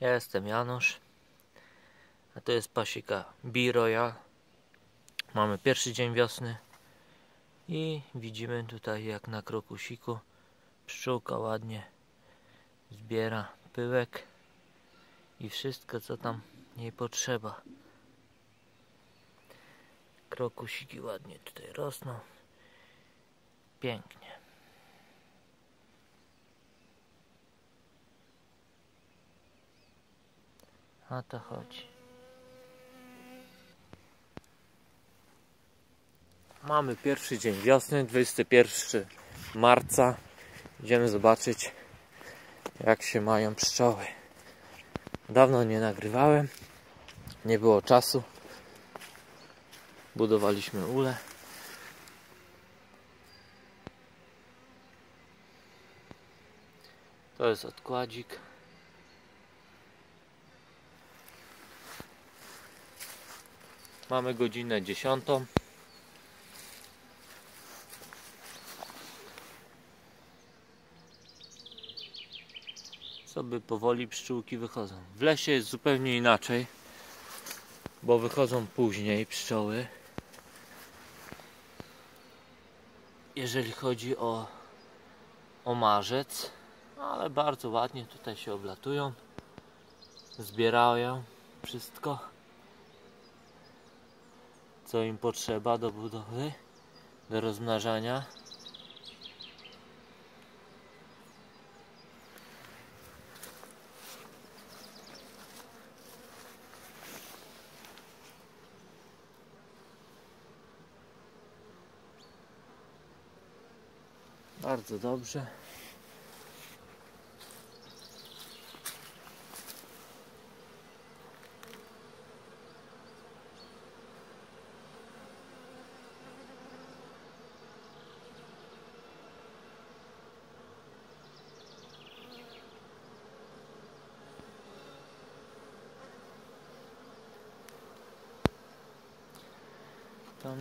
Ja jestem Janusz, a to jest pasika B-Royal. Mamy pierwszy dzień wiosny i widzimy tutaj jak na krokusiku pszczółka ładnie zbiera pyłek i wszystko co tam jej potrzeba. Krokusiki ładnie tutaj rosną. Pięknie. O to chodzi. Mamy pierwszy dzień wiosny, 21 marca. Idziemy zobaczyć jak się mają pszczoły. Dawno nie nagrywałem. Nie było czasu. Budowaliśmy ule. To jest odkładzik. Mamy godzinę dziesiątą. Sobie powoli pszczółki wychodzą. W lesie jest zupełnie inaczej, bo wychodzą później pszczoły. Jeżeli chodzi o, o marzec, ale bardzo ładnie tutaj się oblatują, zbierają wszystko co im potrzeba do budowy, do rozmnażania. Bardzo dobrze.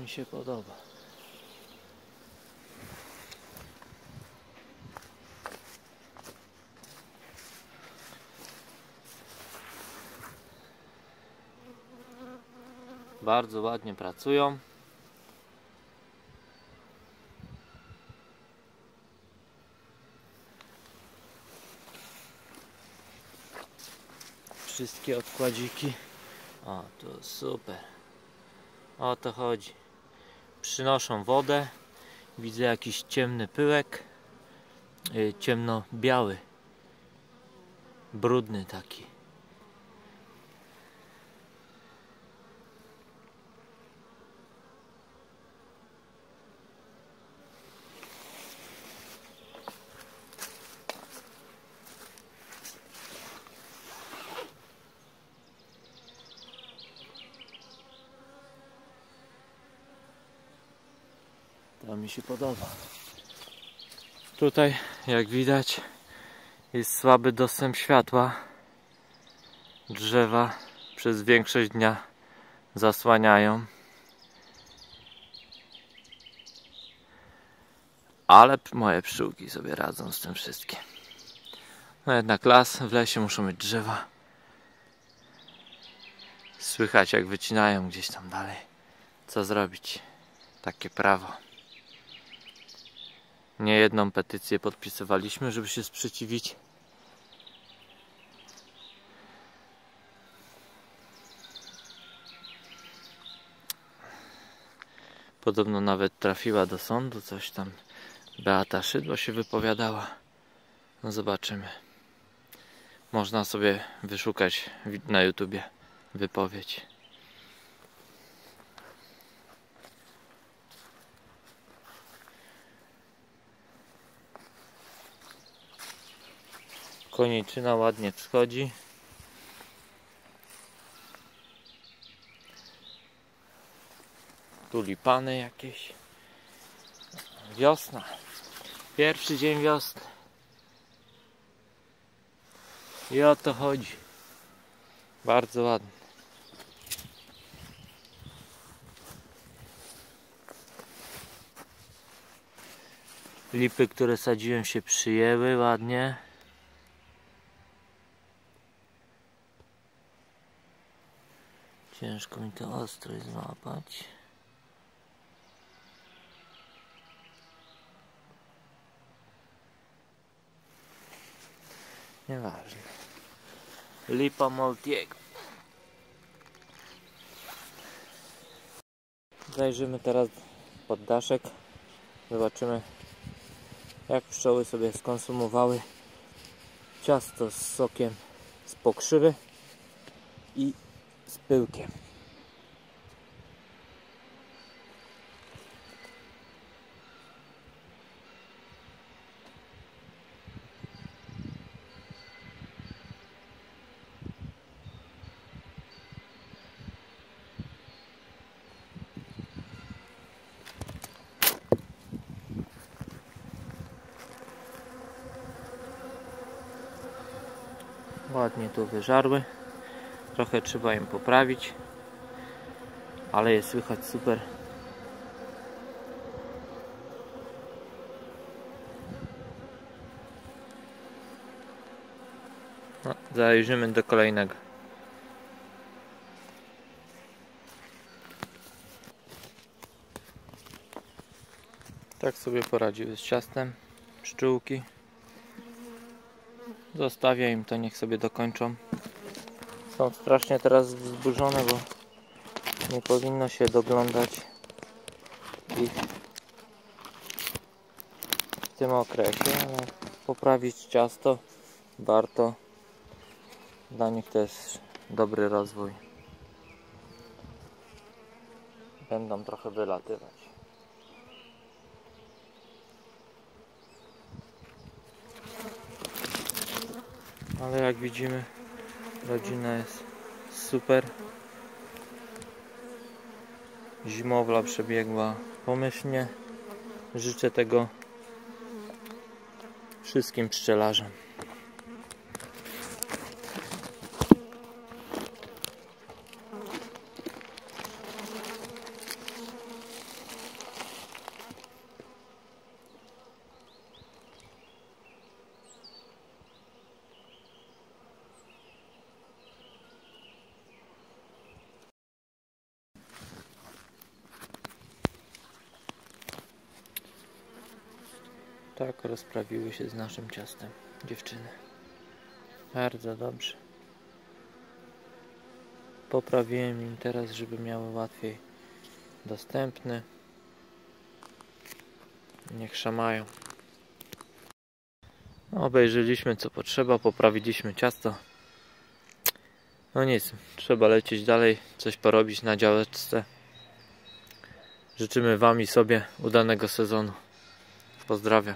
Mi się podoba. Bardzo ładnie pracują. Wszystkie odkładziki. O, to super. O to chodzi. Przynoszą wodę. Widzę jakiś ciemny pyłek. Yy, Ciemno-biały. Brudny taki. To mi się podoba. Tutaj, jak widać, jest słaby dostęp światła. Drzewa przez większość dnia zasłaniają. Ale moje pszczółki sobie radzą z tym wszystkim. No jednak las, w lesie muszą być drzewa. Słychać jak wycinają gdzieś tam dalej. Co zrobić? Takie prawo. Niejedną petycję podpisywaliśmy, żeby się sprzeciwić. Podobno nawet trafiła do sądu, coś tam Beata Szydło się wypowiadała. No zobaczymy. Można sobie wyszukać na YouTubie wypowiedź. Koniczyna ładnie wschodzi. Tulipany jakieś. Wiosna. Pierwszy dzień wiosny. I o to chodzi. Bardzo ładnie. Lipy, które sadziłem się przyjęły ładnie. Ciężko mi to ostrość złapać. Nieważne. Lipa Maltiego. Zajrzymy teraz pod daszek. Zobaczymy jak pszczoły sobie skonsumowały ciasto z sokiem z pokrzywy i z pyłkiem. Ładnie tu wyżarły. Trochę trzeba im poprawić. Ale jest słychać super. No, zajrzymy do kolejnego. Tak sobie poradziły z ciastem pszczółki. Zostawię im to, niech sobie dokończą. Są strasznie teraz wzburzone, bo nie powinno się doglądać ich w tym okresie, ale poprawić ciasto warto. Dla nich to jest dobry rozwój. Będą trochę wylatywać. ale jak widzimy rodzina jest super. Zimowla przebiegła pomyślnie. Życzę tego wszystkim pszczelarzom Tak rozprawiły się z naszym ciastem dziewczyny. Bardzo dobrze. Poprawiłem im teraz, żeby miały łatwiej dostępne. Niech szamają. Obejrzeliśmy co potrzeba, poprawiliśmy ciasto. No nic, trzeba lecieć dalej, coś porobić na działeczce. Życzymy Wam i sobie udanego sezonu. Pozdrawiam.